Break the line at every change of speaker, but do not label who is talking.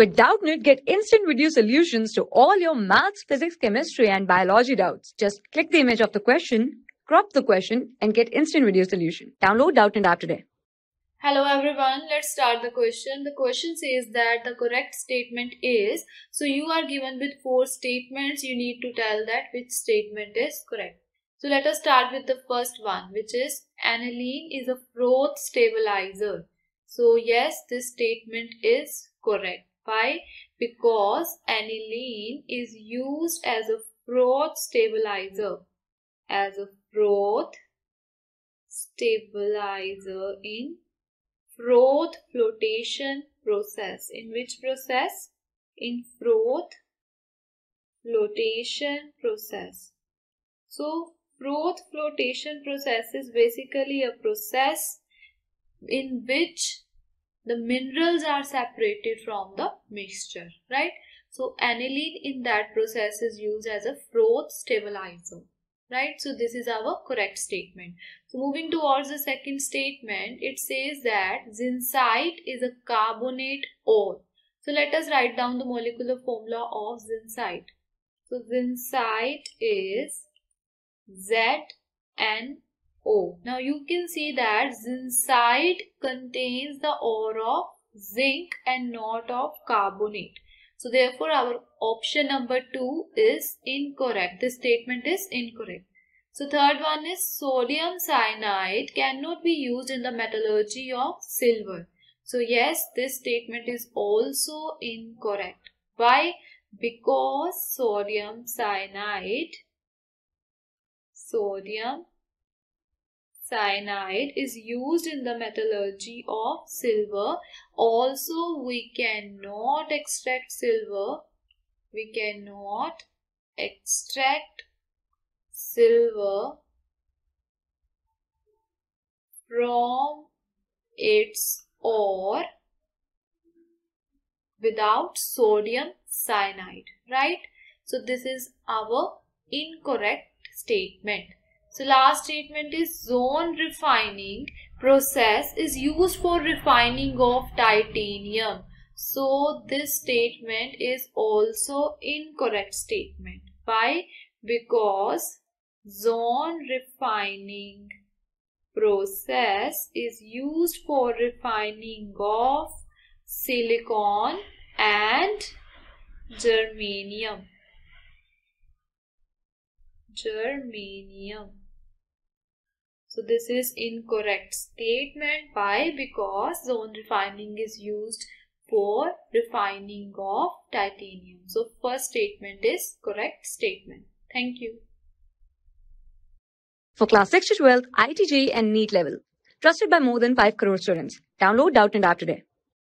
With Doubtnut, get instant video solutions to all your maths, physics, chemistry, and biology doubts. Just click the image of the question, crop the question, and get instant video solution. Download Doubtnut app today.
Hello everyone, let's start the question. The question says that the correct statement is, so you are given with four statements, you need to tell that which statement is correct. So let us start with the first one which is aniline is a froth stabilizer. So yes, this statement is correct. Why? Because aniline is used as a froth stabilizer. As a froth stabilizer in froth flotation process. In which process? In froth flotation process. So froth flotation process is basically a process in which the minerals are separated from the mixture, right? So aniline in that process is used as a froth stabilizer right? So this is our correct statement. So moving towards the second statement it says that zincite is a carbonate ore. So let us write down the molecular formula of zincite. So zincite is ZnO. Now you can see that zincite contains the ore of zinc and not of carbonate. So therefore our option number 2 is incorrect. This statement is incorrect. So third one is sodium cyanide cannot be used in the metallurgy of silver. So yes, this statement is also incorrect. Why? Because sodium cyanide, sodium cyanide is used in the metallurgy of silver. Also, we cannot extract silver. We cannot extract silver from its ore without sodium cyanide, right? So this is our incorrect statement. So last statement is zone refining process is used for refining of titanium. So this statement is also incorrect statement. Why? Because zone refining process is used for refining of silicon and germanium germanium so this is incorrect statement. Why? Because zone refining is used for refining of titanium. So first statement is correct statement. Thank you.
For class 6 to 12, IIT JEE and NEET level. Trusted by more than 5 crore students. Download Doubtnut App today.